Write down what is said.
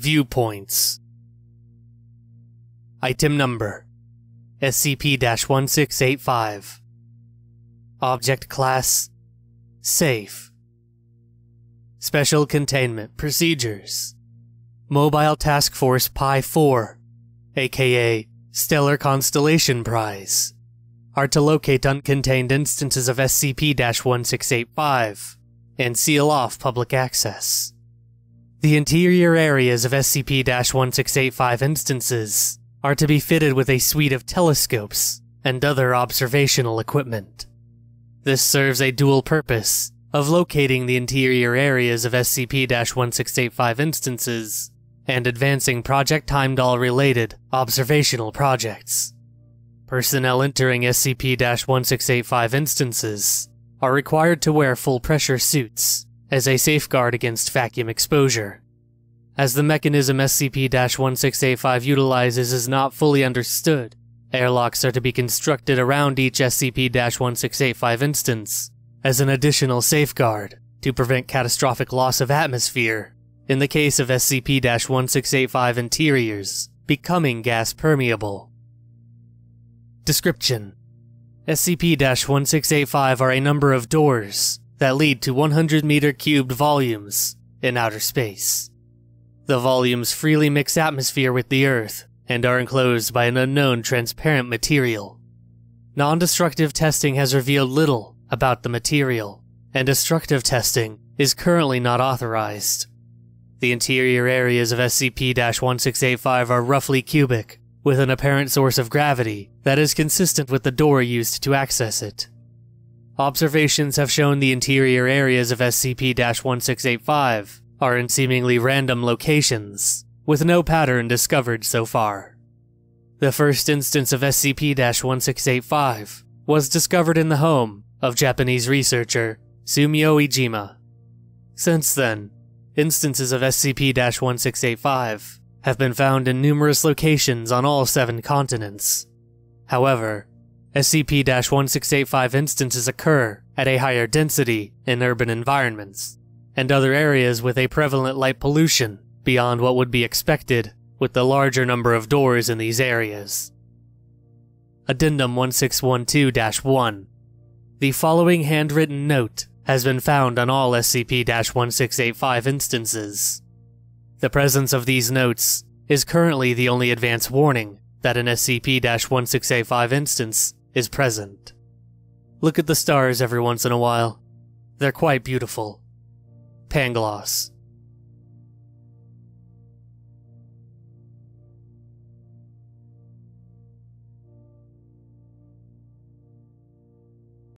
Viewpoints. Item Number SCP 1685. Object Class Safe. Special Containment Procedures. Mobile Task Force Pi 4, aka Stellar Constellation Prize, are to locate uncontained instances of SCP 1685 and seal off public access. The interior areas of SCP 1685 instances are to be fitted with a suite of telescopes and other observational equipment. This serves a dual purpose of locating the interior areas of SCP 1685 instances and advancing Project Heimdall related observational projects. Personnel entering SCP 1685 instances are required to wear full pressure suits as a safeguard against vacuum exposure. As the mechanism SCP 1685 utilizes is not fully understood, airlocks are to be constructed around each SCP 1685 instance as an additional safeguard to prevent catastrophic loss of atmosphere in the case of SCP 1685 interiors becoming gas permeable. Description SCP 1685 are a number of doors that lead to 100 meter cubed volumes in outer space. The volumes freely mix atmosphere with the Earth and are enclosed by an unknown transparent material. Non destructive testing has revealed little about the material, and destructive testing is currently not authorized. The interior areas of SCP 1685 are roughly cubic, with an apparent source of gravity that is consistent with the door used to access it. Observations have shown the interior areas of SCP 1685 are in seemingly random locations, with no pattern discovered so far. The first instance of SCP 1685 was discovered in the home of Japanese researcher Sumio Iijima. Since then, instances of SCP 1685 have been found in numerous locations on all seven continents. However, SCP 1685 instances occur at a higher density in urban environments and other areas with a prevalent light pollution beyond what would be expected with the larger number of doors in these areas. Addendum 1612 1 The following handwritten note has been found on all SCP 1685 instances. The presence of these notes is currently the only advance warning that an SCP 1685 instance is present. Look at the stars every once in a while. They're quite beautiful. Pangloss.